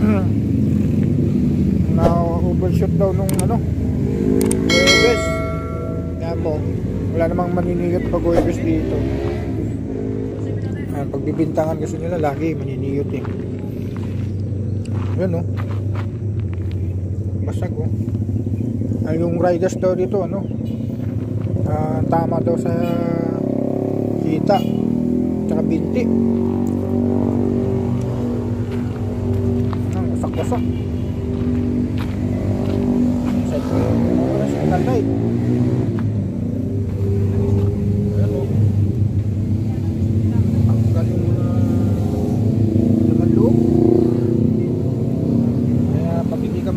pa. na overshoot daw nung ano. Huwebes. Kaya po, wala namang maniniyot pag Huwebes dito. Ayan, pagbibintangan kasi nila lagi maniniyot eh. Yun oh. Basag oh. Ay, yung riders daw dito ano. ah, tama daw sa kita. Tsaka binti. Ka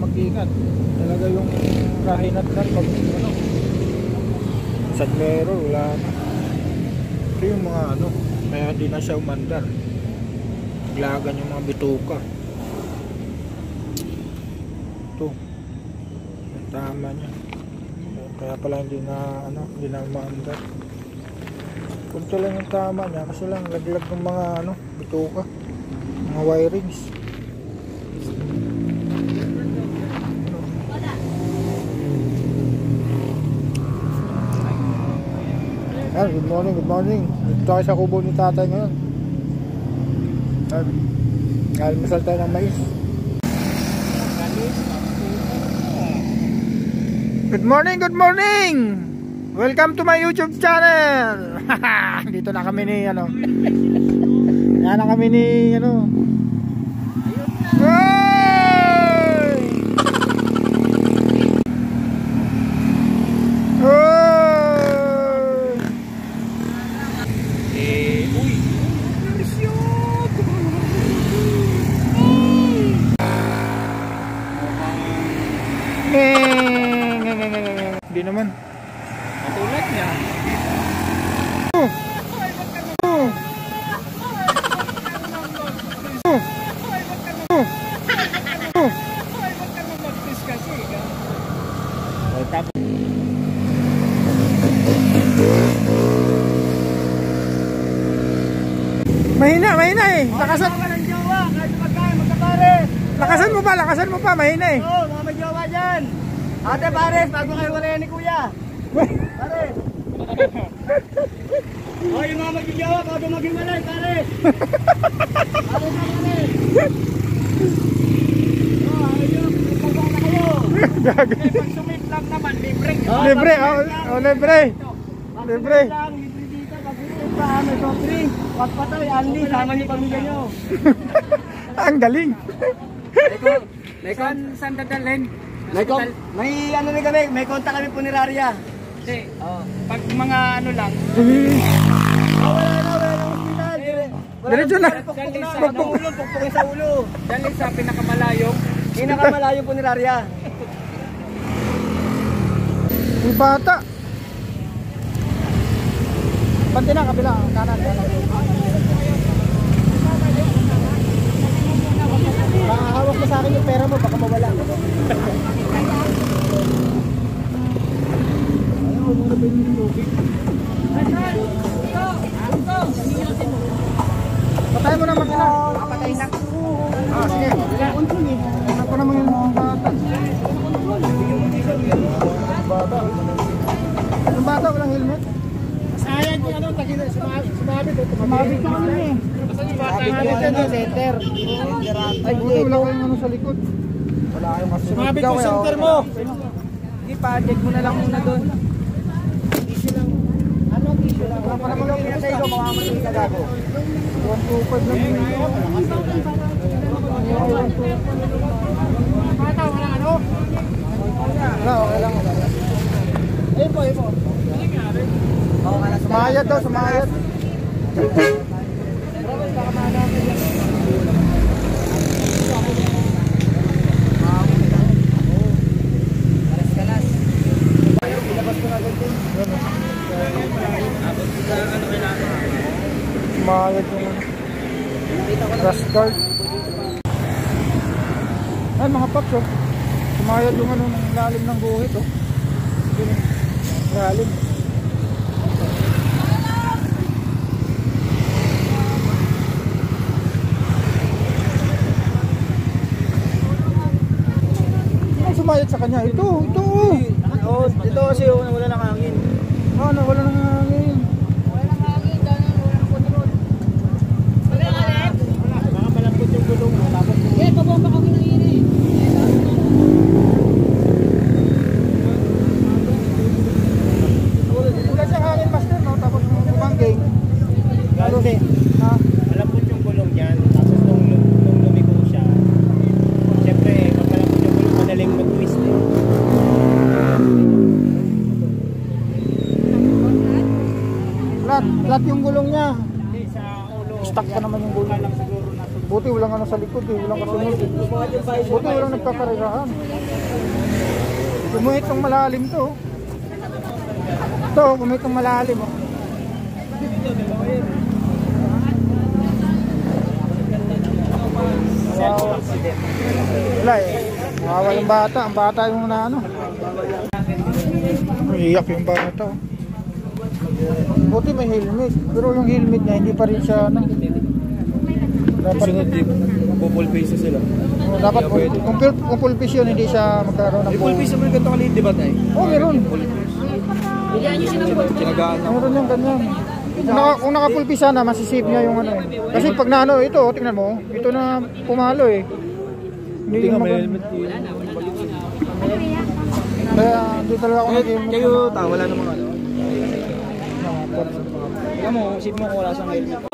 mag-ingat, talaga yung kahinat na pag ano, sa mero, wala yung mga ano, kaya hindi na siya umandar. Naglagan yung mga bituka. Ito. Yung tama niya. Kaya pala hindi na ano, hindi na umandar. Punto lang yung tama niya kasi lang laglag ng mga ano, bituka. Mga wirings. Ayan, good morning, good morning. Dito tayo sa kubo ni tatay ngayon. Ayan. Almusal tayo ng mais. Good morning, good morning! Welcome to my YouTube channel! Dito na kami ni ano. Yan na kami ni ano. Hey! Hey! Eh, uy. Hindi naman. Katulad niya. Oh. Oh. Oh. Oh. Oh. O, tapos, Mahina, mahina eh. Lakasan, ka ng jowa, kahit magkain, magkapare. lakasan mo pa, lakasan mo pa, mahina eh. Oo, mga may jowa dyan. Ate pares, bago kayo wala ni kuya. Pares. O, yung mga may jowa, bago maging walay, pares. Pares na pares. O, ayun, magpagawa na kayo. Eh, pag sumit lang naman, libre. Libre, oh, oh, libre. Libre. Libre lang, libre dito. Pag libre pa, may soft drink. Pag patay, Andy, sama niyo pamilya niyo. Ang galing. May kon saan dadalhin? May kon may ano rin kami, may konta kami puneraria. Hindi, oh. Pag mga ano lang. Oh, wala na, wala na hospital. Diretso na. Dali sa ano, ulo, pukpukin sa ulo. Dali sa pinakamalayong. Pinakamalayong puneraria. Yung bata. Pati na, kabila. Kanan, kanan. Makahawak mo sa akin yung pera mo, baka mawala. Ayaw, muna pa yung tubig. ano, sumabit. Eh. Sumabit sa ano eh. Sumabit sa ano, center. Ay, wala ko yung ano sa likod. Wala kayong kasunod. Sumabit yung eh, center oh. mo. Sige, pa-check mo na lang muna doon. Tissue lang. Ano, tissue lang. Wala pa naman yung pinatay ko, baka matay ka gago. 125 lang yun. Ano, 125. Ano, 125. Sumayad daw, sumayad. Sumayad yung crash guard. Ay, mga paps oh. Sumayad yung ano, lalim ng guhit oh. Oh. Lalim. Bumayad sa kanya? Ito, ito. Oo, ito kasi yung wala ng hangin. Ah, nawala ng hangin. Baka malambot yung gulong mo. Tapos Wala siyang hangin, master, no? Tapos bumangging. Kasi, Ha? malambot yung gulong niyan. Tapos nung, nung lumiko siya, siyempre, pag malambot yung gulong, madaling mag-twist eh. Flat yung gulong niya. Hindi, sa ulo. Stuck pa naman yung gulong. Buti walang ano sa likod eh, walang kasunod. Buti walang nagkakarirahan. Gumuhit ng malalim to. Ito, gumuhit ng malalim. Oh. Wow. Wala eh. Wawa yung bata. Ang bata yung na ano. Iyak yung bata. oh. Buti may helmet. Pero yung helmet niya hindi pa rin siya ano. Dapat Full face sila. Oh, dapat kung, kung, full- kung full face yun, hindi siya magkaroon ng May full face naman ganito kaliit, di ba tayo? Oh, meron. Sinagaan Meron yung ganyan. Kung, naka, kung naka full face sana, masisave niya yung ano eh. Kasi pag na ano, ito, tingnan mo, ito na pumalo eh. Hindi yung mag- Kaya hindi talaga ako nag-helmet. Kayo, ta, wala namang ano. Tingnan mo, isip mo kung wala siyang helmet.